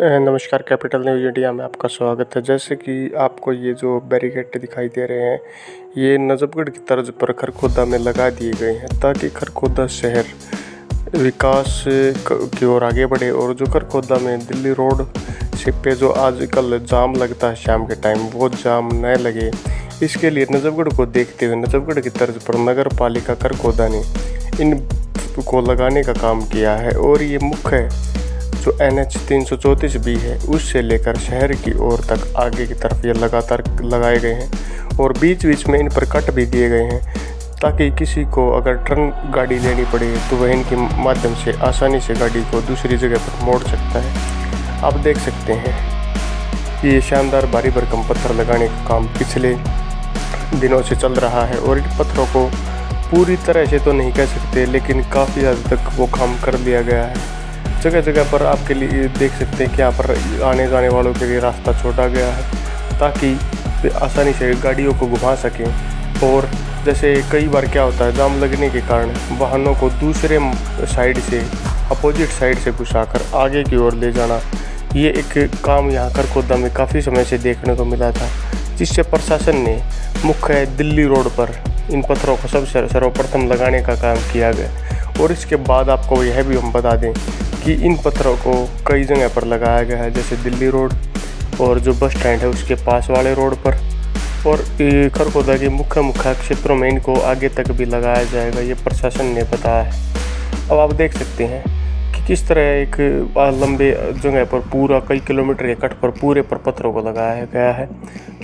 नमस्कार, capital news India में आपका स्वागत है। जैसे कि आपको ये जो बैरिकेड दिखाई दे रहे हैं, ये नजफगढ़ की तर्ज पर खरखोदा में लगा दिए गए हैं ताकि खरखोदा शहर विकास की ओर आगे बढ़े और जो खरखोदा में दिल्ली रोड से पे जो आजकल जाम लगता है शाम के टाइम, वो जाम न लगे। इसके लिए नजफगढ़ को देखते हुए, नजफगढ़ की तर्ज पर नगर पालिका खरखोदा ने इन को लगाने का काम किया है और ये मुख्य जो एन एच तीन सौ चौंतीस बी है, उससे लेकर शहर की ओर तक आगे की तरफ़ ये लगातार लगाए गए हैं और बीच बीच में इन पर कट भी दिए गए हैं ताकि किसी को अगर टर्न गाड़ी लेनी पड़े तो वह इनके माध्यम से आसानी से गाड़ी को दूसरी जगह पर मोड़ सकता है। आप देख सकते हैं कि ये शानदार भारी भरकम पत्थर लगाने का काम पिछले दिनों से चल रहा है और इन पत्थरों को पूरी तरह से तो नहीं कह सकते, लेकिन काफ़ी हद तक वो काम कर लिया गया है। जगह जगह पर आपके लिए देख सकते हैं कि यहाँ पर आने जाने वालों के लिए रास्ता छोड़ा गया है, ताकि आसानी से गाड़ियों को घुमा सकें। और जैसे कई बार क्या होता है, जाम लगने के कारण वाहनों को दूसरे साइड से, अपोजिट साइड से घुसाकर आगे की ओर ले जाना, ये एक काम यहाँ करकोदा में काफ़ी समय से देखने को मिला था, जिससे प्रशासन ने मुख्य दिल्ली रोड पर इन पत्थरों को सबसे सर्वप्रथम लगाने का काम किया गया। और इसके बाद आपको यह भी हम बता दें कि इन पत्थरों को कई जगह पर लगाया गया है, जैसे दिल्ली रोड और जो बस स्टैंड है उसके पास वाले रोड पर। और खरखोदा के मुख्य मुख्य क्षेत्रों में इनको आगे तक भी लगाया जाएगा, ये प्रशासन ने बताया है। अब आप देख सकते हैं कि किस तरह एक लंबे जगह पर पूरा, कई किलोमीटर के कट पर पूरे पर पत्थरों को लगाया गया है,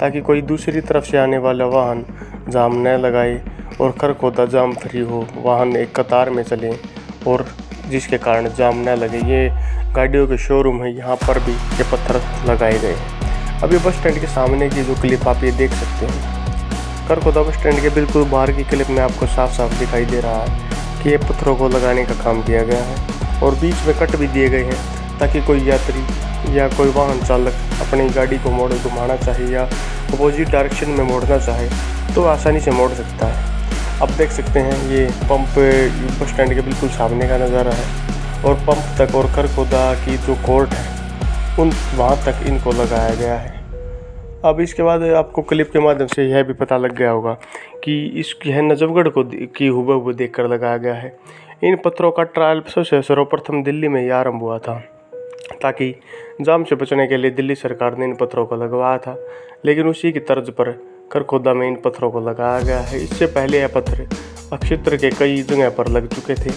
ताकि कोई दूसरी तरफ़ से आने वाला वाहन जाम न लगाए। और खरखोदा जाम फ्री हो, वाहन एक कतार में चलें और जिसके कारण जाम न लगे। ये गाड़ियों के शोरूम है, यहाँ पर भी ये पत्थर लगाए गए। हैं अब ये बस स्टैंड के सामने की जो क्लिप आप ये देख सकते हैं। करकोदा बस स्टैंड के बिल्कुल बाहर की क्लिप में आपको साफ़ साफ़ दिखाई दे रहा है कि ये पत्थरों को लगाने का काम किया गया है और बीच में कट भी दिए गए हैं ताकि कोई यात्री या कोई वाहन चालक अपनी गाड़ी को मोड़ घुमाना चाहे या अपोजिट डायरेक्शन में मोड़ना चाहे तो आसानी से मोड़ सकता है। आप देख सकते हैं, ये पंप बस स्टैंड के बिल्कुल सामने का नज़ारा है और पंप तक और करकोदा की जो कोर्ट है, उन, वहाँ तक इनको लगाया गया है। अब इसके बाद आपको क्लिप के माध्यम से यह भी पता लग गया होगा कि इस, यह नजफगढ़ को की हुबहू देख कर लगाया गया है। इन पत्थरों का ट्रायल सर्वप्रथम दिल्ली में ही आरंभ हुआ था, ताकि जाम से बचने के लिए दिल्ली सरकार ने इन पत्थरों को लगवाया था, लेकिन उसी की तर्ज पर करखोदा में इन पत्थरों को लगाया गया है। इससे पहले यह पत्थर क्षेत्र के कई जगह पर लग चुके थे।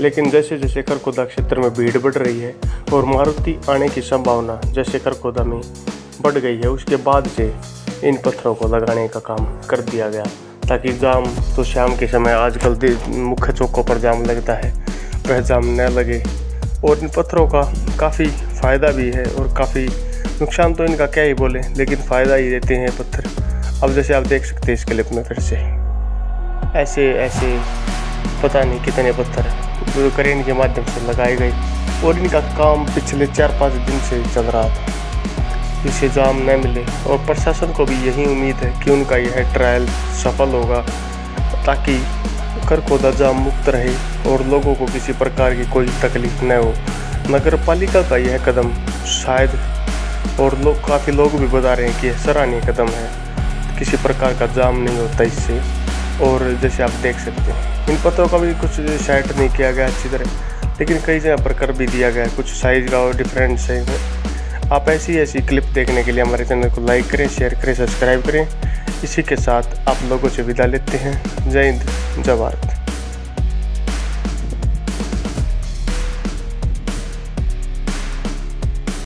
लेकिन जैसे जैसे करखोदा क्षेत्र में भीड़ बढ़ रही है और मारुति आने की संभावना जैसे करखोदा में बढ़ गई है, उसके बाद से इन पत्थरों को लगाने का काम कर दिया गया। ताकि जाम तो शाम के समय आजकल मुख्य चौकों पर जाम लगता है। वह जाम न लगे और इन पत्थरों का काफ़ी फ़ायदा भी है और काफ़ी नुकसान तो इनका क्या ही बोले, लेकिन फ़ायदा ही देते हैं पत्थर। अब जैसे आप देख सकते हैं इस क्लिप में फिर से। ऐसे ऐसे, पता नहीं कितने पत्थर जो क्रेन के माध्यम से लगाए गए। और इनका काम पिछले चार पाँच दिन से चल रहा था। इसे जाम न मिले। और प्रशासन को भी यही उम्मीद है कि उनका यह ट्रायल सफल होगा। ताकि करकोदा जाम मुक्त रहे और लोगों को किसी प्रकार की कोई तकलीफ़ न हो। नगर पालिका का यह कदम शायद, और लोग, काफ़ी लोग भी बता रहे हैं कि यह सराहनीय कदम है। किसी प्रकार का जाम नहीं होता इससे। और जैसे आप देख सकते हैं, इन पत्तों का भी कुछ शाइट नहीं किया गया अच्छी तरह, लेकिन कई जगह पर कर भी दिया गया कुछ साइज़ का और डिफरेंट साइज़ में आप ऐसी ऐसी क्लिप देखने के लिए हमारे चैनल को लाइक करें शेयर करें सब्सक्राइब करें। इसी के साथ आप लोगों से विदा लेते हैं। जय हिंद, जय भारत।